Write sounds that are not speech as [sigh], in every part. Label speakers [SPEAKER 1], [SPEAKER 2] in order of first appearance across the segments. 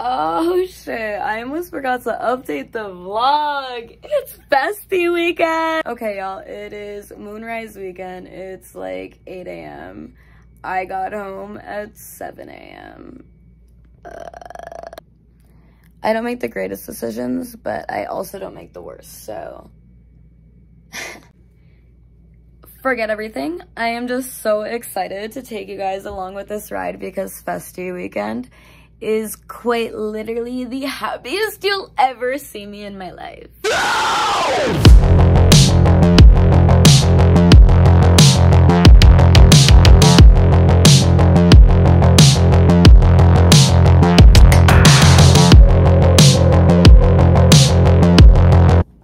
[SPEAKER 1] Oh shit, I almost forgot to update the vlog. It's Festy weekend. Okay, y'all, it is Moonrise weekend. It's like 8 a.m. I got home at 7 a.m. Uh, I don't make the greatest decisions, but I also don't make the worst, so. [laughs] Forget everything. I am just so excited to take you guys along with this ride because Festy weekend is quite literally the happiest you'll ever see me in my life.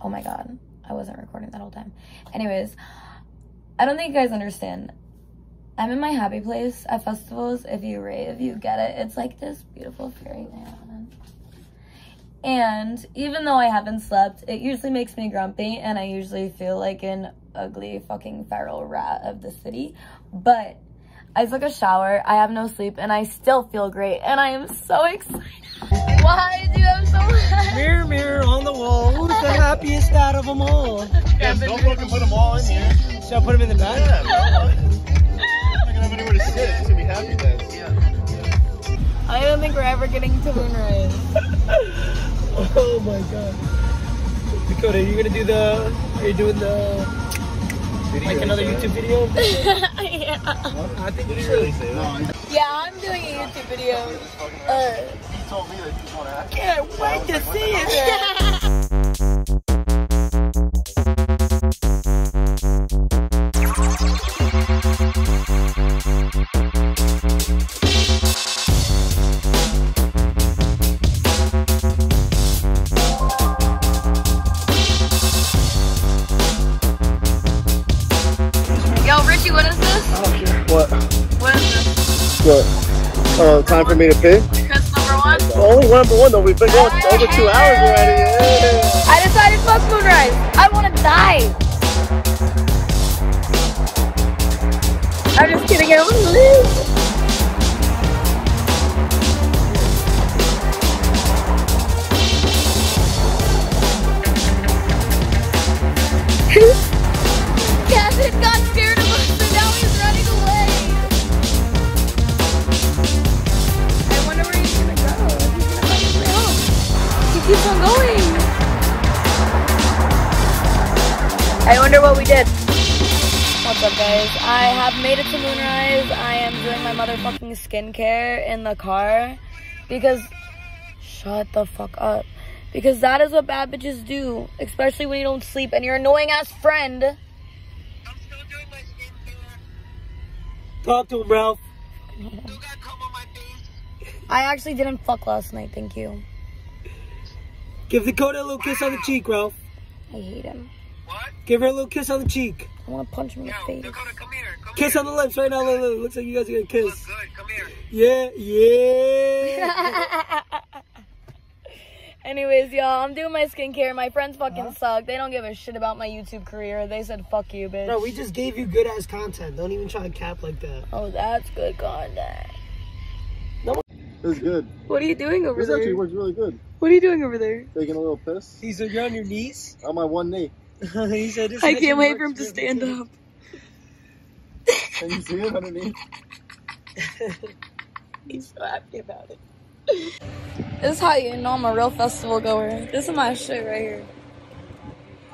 [SPEAKER 1] Oh my god, I wasn't recording that whole time. Anyways, I don't think you guys understand. I'm in my happy place at festivals. If you rave, you get it. It's like this beautiful fairyland. And even though I haven't slept, it usually makes me grumpy and I usually feel like an ugly fucking feral rat of the city. But I took a shower, I have no sleep, and I still feel great. And I am so excited. Why do you have so much?
[SPEAKER 2] Mirror, mirror on the wall, who's the happiest out of them all?
[SPEAKER 3] Yeah, don't fucking put them all in here.
[SPEAKER 2] Should I put him in the back?
[SPEAKER 3] Yeah, have anywhere to sit. It's gonna be happy then.
[SPEAKER 1] I don't think we're ever getting to Moonrise. [laughs]
[SPEAKER 2] Oh my god. Dakota, are you gonna do the, are you doing the, like another YouTube video? [laughs]
[SPEAKER 1] yeah.
[SPEAKER 2] I think you should.
[SPEAKER 3] Really say that.
[SPEAKER 1] Yeah, I'm doing a YouTube video. Uh,
[SPEAKER 3] He told me that he's gonna act.
[SPEAKER 2] Can't wait to see it.
[SPEAKER 1] What?
[SPEAKER 3] Oh, time for me to pee?
[SPEAKER 1] Chris number one?
[SPEAKER 3] Only number one though. We've been going over two hours already. Yeah.
[SPEAKER 1] I decided fuck Moonrise. I want to die. I'm just kidding. I want to live. Up, guys? I have made it to Moonrise. I am doing my motherfucking skincare in the car because. Shut the fuck up. Because that is what bad bitches do, especially when you don't sleep and your annoying ass friend. I'm still doing my skincare.
[SPEAKER 2] Talk to him, Ralph.
[SPEAKER 1] I actually didn't fuck last night, thank you.
[SPEAKER 2] Give Dakota a little kiss on the cheek, Ralph.
[SPEAKER 1] I hate him.
[SPEAKER 2] Give her a little kiss on the cheek.
[SPEAKER 1] I want to punch him in the face.
[SPEAKER 4] Dakota, come here. Come
[SPEAKER 2] Kiss
[SPEAKER 4] here.
[SPEAKER 2] on the lips right now. Look, look. Looks like you guys are gonna kiss.
[SPEAKER 4] Good. Come here.
[SPEAKER 2] Yeah, yeah. [laughs]
[SPEAKER 1] Anyways, y'all, I'm doing my skincare. My friends fucking suck. They don't give a shit about my YouTube career. They said, fuck you, bitch.
[SPEAKER 2] Bro, we just gave you good ass content. Don't even try to cap like that.
[SPEAKER 1] Oh, that's good content.
[SPEAKER 3] This is good.
[SPEAKER 1] What are you doing over there?
[SPEAKER 3] This actually works really good.
[SPEAKER 1] What are you doing over there?
[SPEAKER 3] Taking a little piss
[SPEAKER 2] Caesar, you're on your knees.
[SPEAKER 3] on my one knee. [laughs]
[SPEAKER 2] he said this
[SPEAKER 1] I can't wait for him to stand
[SPEAKER 2] good.
[SPEAKER 1] up.
[SPEAKER 3] Can you see it underneath? [laughs]
[SPEAKER 1] He's so happy about it. This is how you know I'm a real festival goer. This is my shit right here.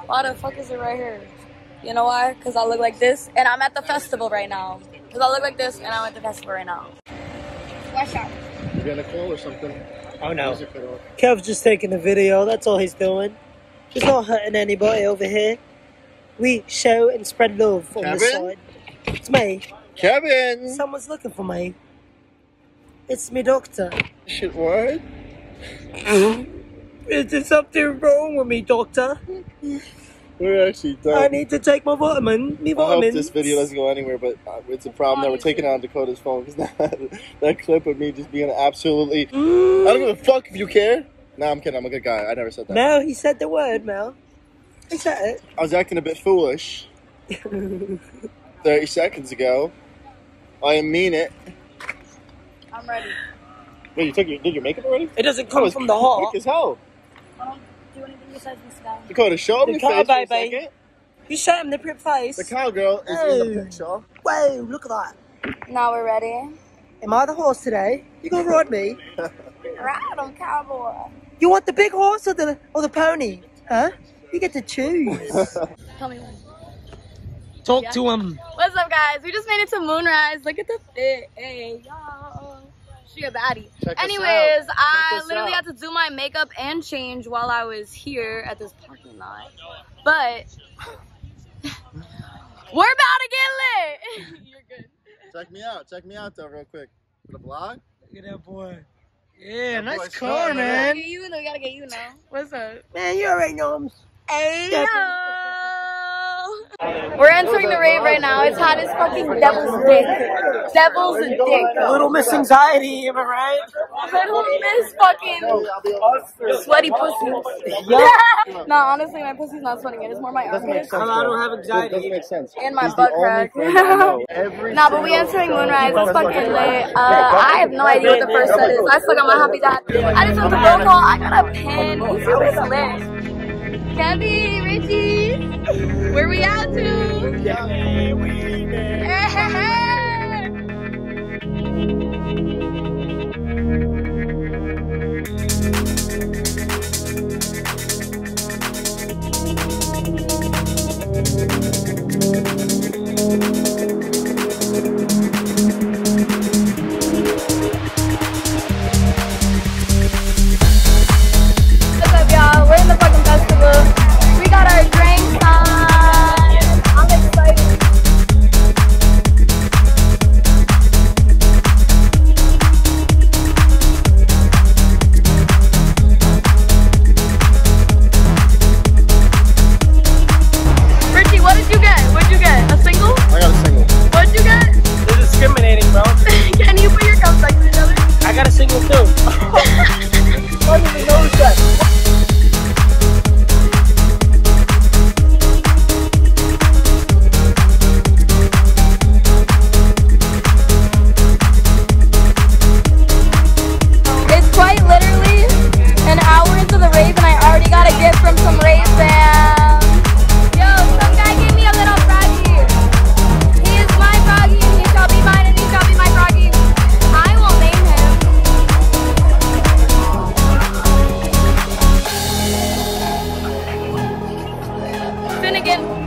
[SPEAKER 1] Why the fuck is it right here? You know why? Because I look like this and I'm at the festival right now. Because I look like this and I'm at the festival right now. Watch out.
[SPEAKER 3] You getting a call or something?
[SPEAKER 2] Oh no.
[SPEAKER 3] Music cut off.
[SPEAKER 2] Kev's just taking the video. That's all he's doing. He's not hurting anybody over here. We show and spread love on this
[SPEAKER 3] Kevin?
[SPEAKER 2] side. It's me.
[SPEAKER 3] Kevin!
[SPEAKER 2] Someone's looking for me. It's me, doctor.
[SPEAKER 3] Shit, what? [gasps]
[SPEAKER 2] Is there something wrong with me, doctor?
[SPEAKER 3] We're actually done.
[SPEAKER 2] I need to take my vitamin. Me
[SPEAKER 3] I hope
[SPEAKER 2] vitamins.
[SPEAKER 3] this video doesn't go anywhere, but uh, it's a problem that we're taking on Dakota's phone because [laughs] that, that clip of me just being absolutely. I don't give a fuck if you care. Nah, I'm kidding. I'm a good guy. I never said that.
[SPEAKER 2] Mel, he said the word, Mel. He said it.
[SPEAKER 3] I was acting a bit foolish [laughs] 30 seconds ago. I mean it.
[SPEAKER 1] I'm ready.
[SPEAKER 3] Wait, you took your did your makeup already?
[SPEAKER 2] It doesn't come
[SPEAKER 3] was
[SPEAKER 2] from the hall.
[SPEAKER 3] Quick as hell.
[SPEAKER 1] I don't do anything besides this guy.
[SPEAKER 3] Dakota, show him
[SPEAKER 2] The
[SPEAKER 3] your face for a
[SPEAKER 2] cowboy,
[SPEAKER 3] second.
[SPEAKER 2] You shot him the pretty face.
[SPEAKER 3] The cowgirl is in the picture.
[SPEAKER 2] Whoa, look at that.
[SPEAKER 1] Now we're ready.
[SPEAKER 2] Am I the horse today? You gonna ride me? [laughs]
[SPEAKER 1] Ride on cowboy.
[SPEAKER 2] You want the big horse or the or the pony? Huh? You get to choose. [laughs]
[SPEAKER 1] Tell me when.
[SPEAKER 2] Talk
[SPEAKER 1] Yeah.
[SPEAKER 2] to him.
[SPEAKER 1] What's up, guys? We just made it to Moonrise. Look at the fit. Hey, y'all. She a baddie.
[SPEAKER 3] Check
[SPEAKER 1] Anyways. I literally
[SPEAKER 3] out.
[SPEAKER 1] had to do my makeup and change while I was here at this parking lot. But [laughs] we're about to get lit. [laughs] You're good.
[SPEAKER 3] Check me out. Check me out though, real quick. For the vlog.
[SPEAKER 2] Look at that boy. Yeah,
[SPEAKER 3] That
[SPEAKER 2] nice
[SPEAKER 3] boy's
[SPEAKER 2] car,
[SPEAKER 3] fine, man.
[SPEAKER 2] man.
[SPEAKER 1] Get you, we gotta get you now. What's up?
[SPEAKER 2] Man, you already know him.
[SPEAKER 1] Ayo. We're entering the rave right now. It's hot as fucking devil's dick. Devil's dick.
[SPEAKER 2] Little Miss Anxiety, am I right?
[SPEAKER 1] Little miss fucking sweaty pussy.
[SPEAKER 2] Yeah. [laughs]
[SPEAKER 1] no, honestly, my pussy's not sweating. It is more my
[SPEAKER 3] Doesn't make
[SPEAKER 1] armpits.
[SPEAKER 2] I don't
[SPEAKER 3] though.
[SPEAKER 2] have
[SPEAKER 3] It
[SPEAKER 2] anxiety.
[SPEAKER 3] doesn't make sense.
[SPEAKER 1] and my
[SPEAKER 3] He's
[SPEAKER 1] butt crack.
[SPEAKER 3] friend I know. [laughs] Every
[SPEAKER 1] Nah, but we
[SPEAKER 3] single
[SPEAKER 1] entering Moonrise. It's fucking
[SPEAKER 3] like-
[SPEAKER 1] lit. Uh, I have no idea what the first set is. I still got my happy dad. I just went to phone call. I got a pen. We feel it's lit. Candy, Richie, where we out to? What's Finnegan.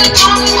[SPEAKER 4] Who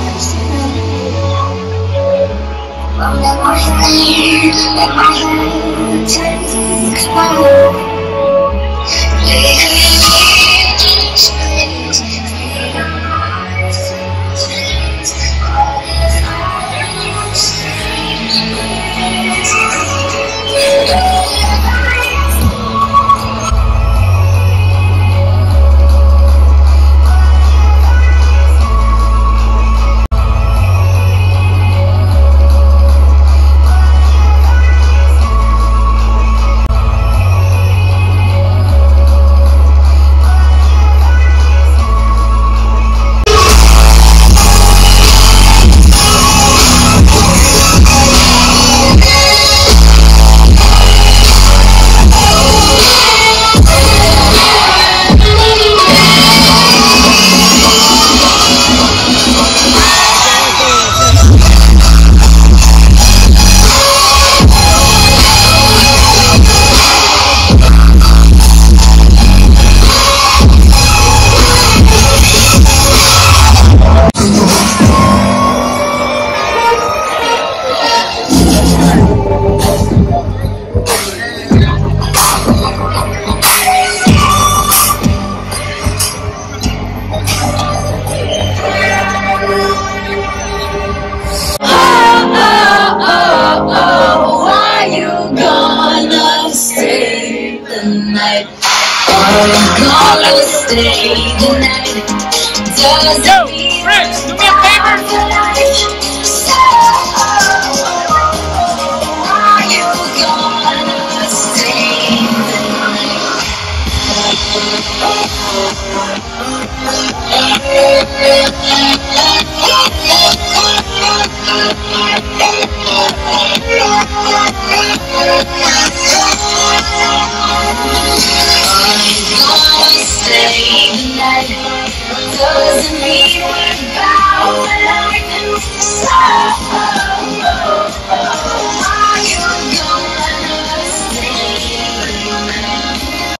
[SPEAKER 5] Bring that gun.
[SPEAKER 1] Why
[SPEAKER 5] Yo,
[SPEAKER 1] mean